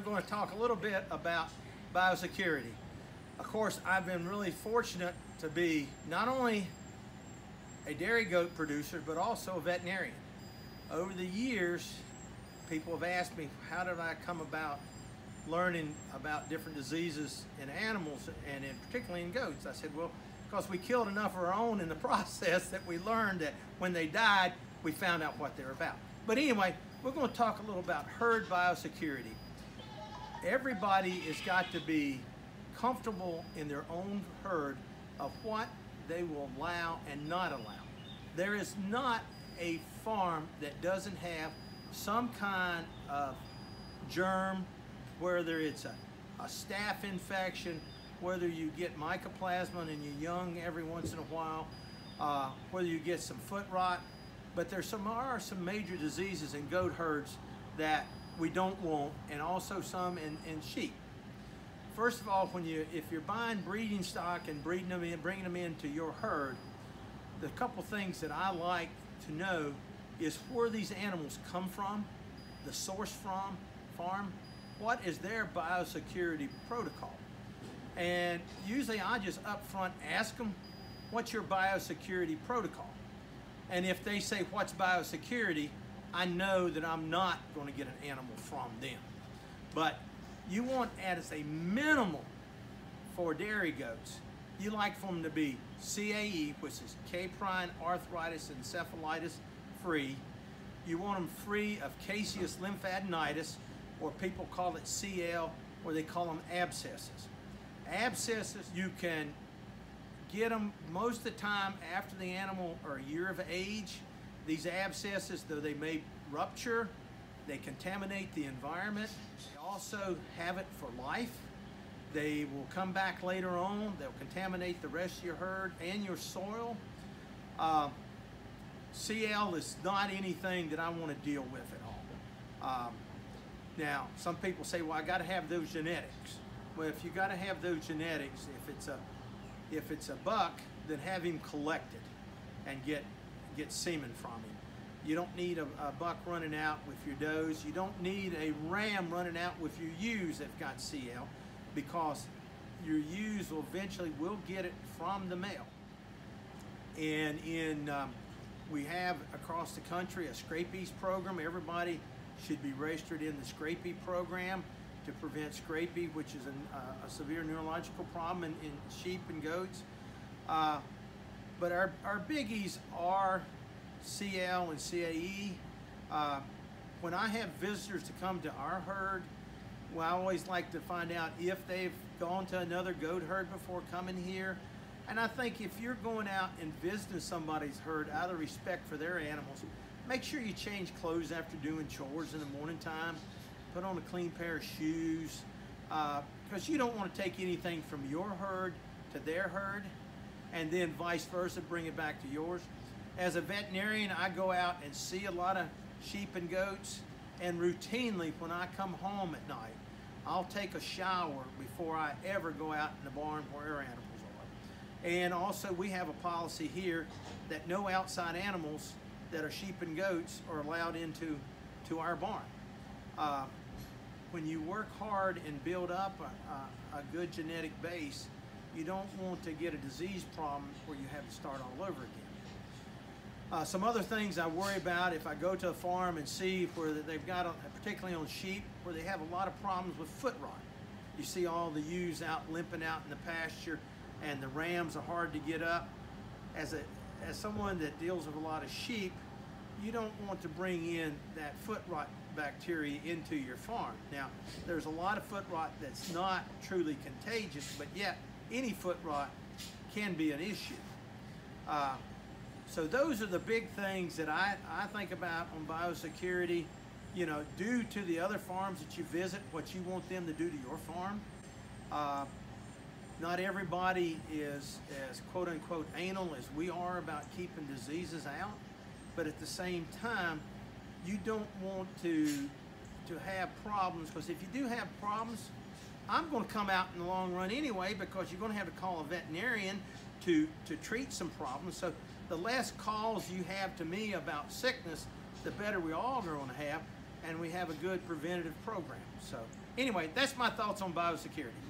we're going to talk a little bit about biosecurity. Of course, I've been really fortunate to be not only a dairy goat producer, but also a veterinarian. Over the years, people have asked me, how did I come about learning about different diseases in animals and in, particularly in goats? I said, well, because we killed enough of our own in the process that we learned that when they died, we found out what they're about. But anyway, we're going to talk a little about herd biosecurity. Everybody has got to be comfortable in their own herd of what they will allow and not allow. There is not a farm that doesn't have some kind of germ, whether it's a, a staph infection, whether you get mycoplasma in your young every once in a while, uh, whether you get some foot rot, but there some, are some major diseases in goat herds that we don't want, and also some in, in sheep. First of all, when you if you're buying breeding stock and breeding them in, bringing them into your herd, the couple things that I like to know is where these animals come from, the source from farm, what is their biosecurity protocol. And usually I just upfront ask them, what's your biosecurity protocol? And if they say, what's biosecurity? I know that I'm not going to get an animal from them. But you want as a minimal for dairy goats, you like for them to be CAE, which is caprine arthritis encephalitis free. You want them free of caseous lymphadenitis, or people call it CL, or they call them abscesses. Abscesses, you can get them most of the time after the animal are a year of age. These abscesses, though they may rupture, they contaminate the environment. They also have it for life. They will come back later on. They'll contaminate the rest of your herd and your soil. Uh, CL is not anything that I want to deal with at all. Um, now, some people say, well, I got to have those genetics. Well, if you got to have those genetics, if it's a if it's a buck, then have him collected and get get semen from him. You don't need a, a, buck running out with your does. You don't need a ram running out with your ewes that have got CL because your ewes will eventually will get it from the male. And in um, we have across the country a scrapies program. Everybody should be registered in the scrapie program to prevent scrapie, which is an, uh, a severe neurological problem in, in sheep and goats. Uh, but our, our biggies are CL and CAE. Uh, when I have visitors to come to our herd, well, I always like to find out if they've gone to another goat herd before coming here. And I think if you're going out and visiting somebody's herd out of respect for their animals, make sure you change clothes after doing chores in the morning time put on a clean pair of shoes, because uh, you don't want to take anything from your herd to their herd, and then vice versa, bring it back to yours. As a veterinarian, I go out and see a lot of sheep and goats, and routinely when I come home at night, I'll take a shower before I ever go out in the barn where our animals are. And also we have a policy here that no outside animals that are sheep and goats are allowed into to our barn. Uh, when you work hard and build up a, a, a, good genetic base, you don't want to get a disease problem where you have to start all over again. Uh, some other things I worry about if I go to a farm and see where they've got, a, particularly on sheep, where they have a lot of problems with foot rot. You see all the ewes out limping out in the pasture and the rams are hard to get up. As, a, as someone that deals with a lot of sheep, you don't want to bring in that foot rot bacteria into your farm. Now, there's a lot of foot rot that's not truly contagious, but yet any foot rot can be an issue. Uh, so those are the big things that I, I think about on biosecurity. You know, do to the other farms that you visit what you want them to do to your farm. Uh, not everybody is as quote unquote anal as we are about keeping diseases out, but at the same time, you don't want to to have problems because if you do have problems, I'm going to come out in the long run anyway because you're going to have to call a veterinarian to to treat some problems. So the less calls you have to me about sickness, the better we all are going to have, and we have a good preventative program. So anyway, that's my thoughts on biosecurity.